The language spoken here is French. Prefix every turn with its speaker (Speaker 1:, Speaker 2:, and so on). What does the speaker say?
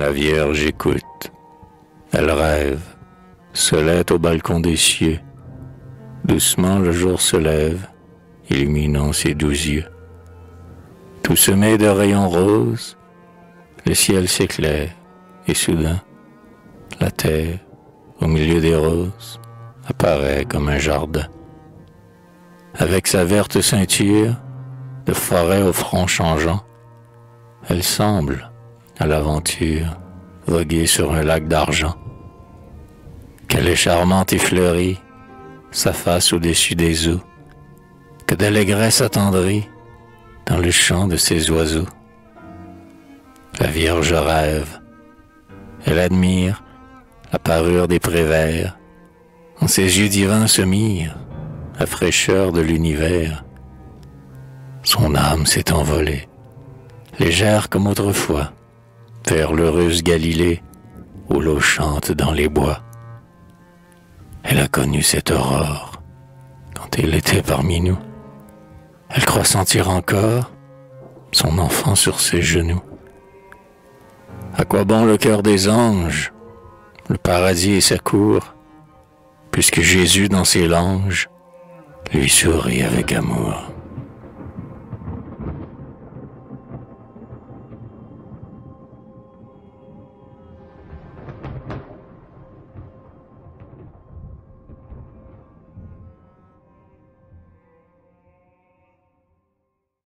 Speaker 1: La Vierge écoute. Elle rêve, se lève au balcon des cieux. Doucement le jour se lève, illuminant ses doux yeux. Tout semé de rayons roses, le ciel s'éclaire, et soudain, la terre, au milieu des roses, apparaît comme un jardin. Avec sa verte ceinture de forêt au front changeant, elle semble, à l'aventure, voguer sur un lac d'argent. Qu'elle est charmante et fleurie, sa face au-dessus des eaux, que d'allégresse attendrie dans le chant de ses oiseaux. La Vierge rêve, elle admire la parure des prévers, en ses yeux divins se mire la fraîcheur de l'univers. Son âme s'est envolée, légère comme autrefois, vers l'heureuse Galilée, où l'eau chante dans les bois. Elle a connu cette aurore quand elle était parmi nous. Elle croit sentir encore son enfant sur ses genoux. À quoi bon le cœur des anges, le paradis et sa cour, puisque Jésus dans ses langes lui sourit avec amour.